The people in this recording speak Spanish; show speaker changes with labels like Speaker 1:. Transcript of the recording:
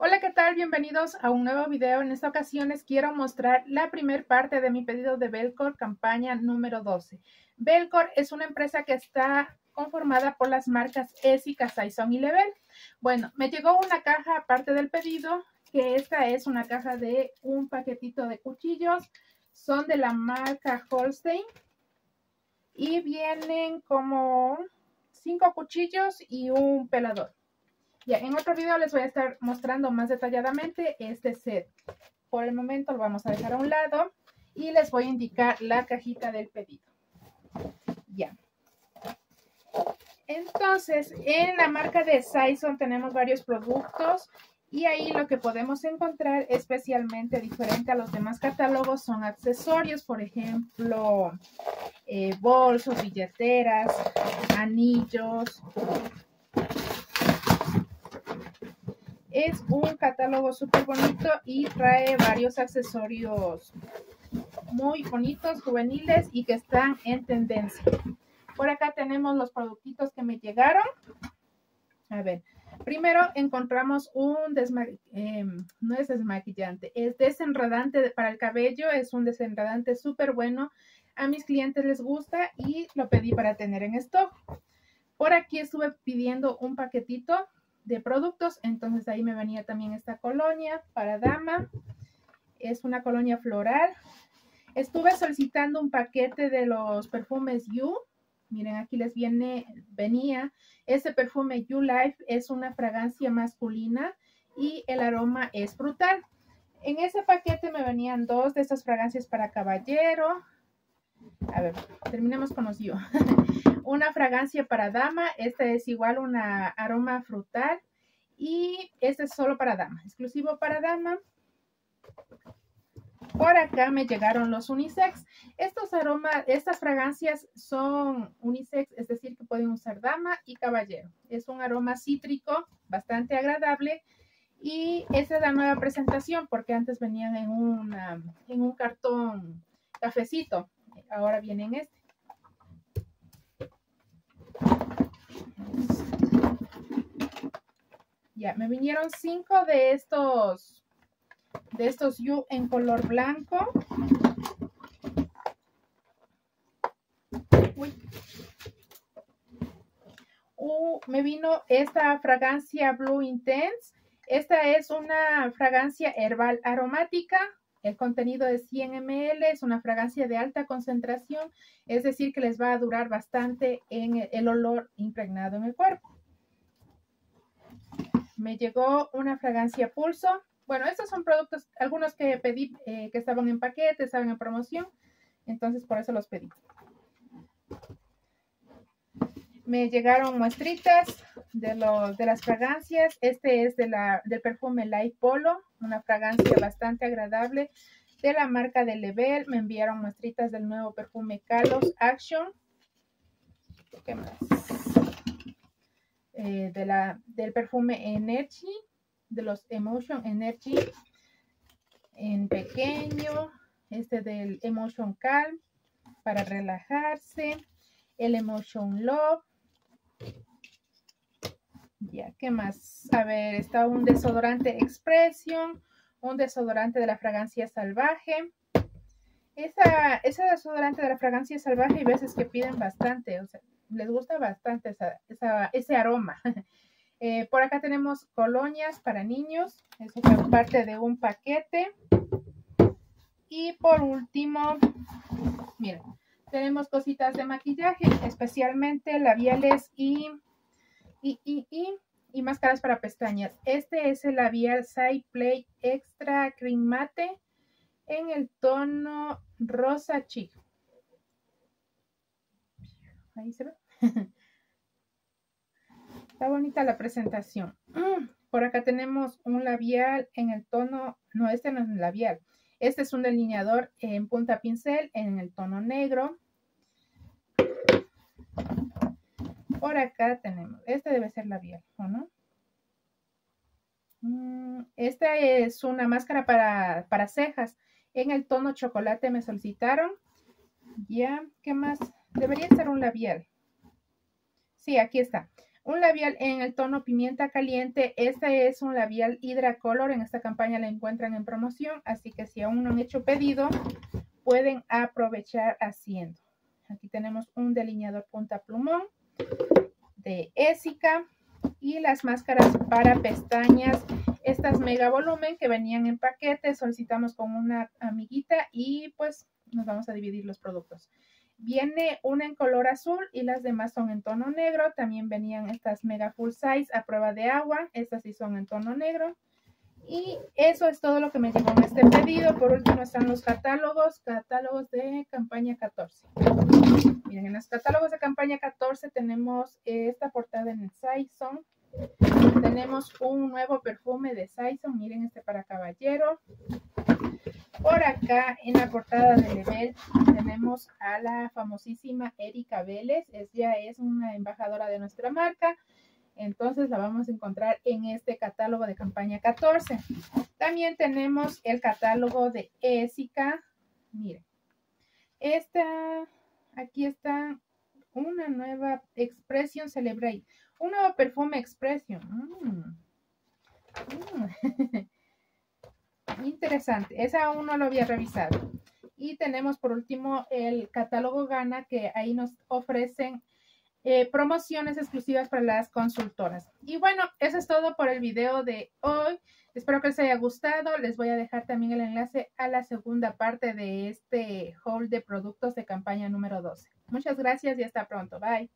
Speaker 1: Hola, ¿qué tal? Bienvenidos a un nuevo video. En esta ocasión les quiero mostrar la primer parte de mi pedido de Belcor campaña número 12. Belcor es una empresa que está conformada por las marcas Essica, Saison y Level. Bueno, me llegó una caja aparte del pedido, que esta es una caja de un paquetito de cuchillos. Son de la marca Holstein y vienen como cinco cuchillos y un pelador. Ya, en otro video les voy a estar mostrando más detalladamente este set. Por el momento lo vamos a dejar a un lado y les voy a indicar la cajita del pedido. Ya. Entonces, en la marca de Saison tenemos varios productos y ahí lo que podemos encontrar especialmente diferente a los demás catálogos son accesorios, por ejemplo, eh, bolsos, billeteras, anillos, Es un catálogo súper bonito y trae varios accesorios muy bonitos, juveniles y que están en tendencia. Por acá tenemos los productitos que me llegaron. A ver, primero encontramos un em, no es desmaquillante, es desenredante para el cabello, es un desenredante súper bueno. A mis clientes les gusta y lo pedí para tener en stock. Por aquí estuve pidiendo un paquetito de productos. Entonces ahí me venía también esta colonia para dama. Es una colonia floral. Estuve solicitando un paquete de los perfumes You. Miren, aquí les viene, venía. Ese perfume You Life es una fragancia masculina y el aroma es brutal. En ese paquete me venían dos de estas fragancias para caballero. A ver, terminemos con los You. una fragancia para dama. Esta es igual una aroma frutal. Y este es solo para dama, exclusivo para dama. Por acá me llegaron los unisex. Estos aromas, estas fragancias son unisex, es decir, que pueden usar dama y caballero. Es un aroma cítrico bastante agradable y esa es la nueva presentación porque antes venían en, en un cartón cafecito. Ahora vienen este. Ya, me vinieron cinco de estos, de estos You en color blanco. Uh, me vino esta fragancia Blue Intense. Esta es una fragancia herbal aromática. El contenido de 100 ml es una fragancia de alta concentración, es decir, que les va a durar bastante en el olor impregnado en el cuerpo me llegó una fragancia pulso. Bueno, estos son productos, algunos que pedí eh, que estaban en paquete, estaban en promoción, entonces por eso los pedí. Me llegaron muestritas de, de las fragancias. Este es de la, del perfume Light Polo, una fragancia bastante agradable de la marca de Level. Me enviaron muestritas del nuevo perfume Carlos Action. ¿Qué más? Eh, de la, del perfume Energy, de los Emotion Energy en pequeño, este del Emotion Calm para relajarse, el Emotion Love. Ya, ¿qué más? A ver, está un desodorante Expression, un desodorante de la fragancia salvaje. Esa, ese desodorante de la fragancia salvaje hay veces que piden bastante, o sea, les gusta bastante ese aroma. Eh, por acá tenemos colonias para niños. Eso fue parte de un paquete. Y por último, miren, tenemos cositas de maquillaje, especialmente labiales y, y, y, y, máscaras para pestañas. Este es el labial Side Play Extra Cream Mate en el tono rosa chico. Ahí se ve. Está bonita la presentación. Por acá tenemos un labial en el tono, no, este no es un labial. Este es un delineador en punta pincel en el tono negro. Por acá tenemos, este debe ser labial, ¿o no? Mm, esta es una máscara para, para cejas. En el tono chocolate me solicitaron. Ya, ¿qué más? Debería ser un labial. Sí, aquí está. Un labial en el tono pimienta caliente. Este es un labial Hydra Color. En esta campaña la encuentran en promoción. Así que si aún no han hecho pedido, pueden aprovechar haciendo. Aquí tenemos un delineador punta plumón de Ésica y las máscaras para pestañas. Estas mega volumen que venían en paquete. Solicitamos con una amiguita y pues nos vamos a dividir los productos. Viene una en color azul y las demás son en tono negro. También venían estas mega full size a prueba de agua. Estas sí son en tono negro. Y eso es todo lo que me llegó en este pedido. Por último están los catálogos, catálogos de campaña 14. Miren, en los catálogos de campaña 14 tenemos esta portada en Saison. Tenemos un nuevo perfume de Saison. Miren este para caballero. Por acá en la portada de Level tenemos a la famosísima Erika Vélez. Ella es una embajadora de nuestra marca. Entonces la vamos a encontrar en este catálogo de campaña 14. También tenemos el catálogo de Ésica. Miren, esta, aquí está una nueva Expression Celebrate. Un nuevo perfume Expression. Mm. Interesante. Esa aún no lo había revisado. Y tenemos por último el catálogo Gana, que ahí nos ofrecen eh, promociones exclusivas para las consultoras. Y bueno, eso es todo por el video de hoy. Espero que les haya gustado. Les voy a dejar también el enlace a la segunda parte de este haul de productos de campaña número 12. Muchas gracias y hasta pronto. Bye.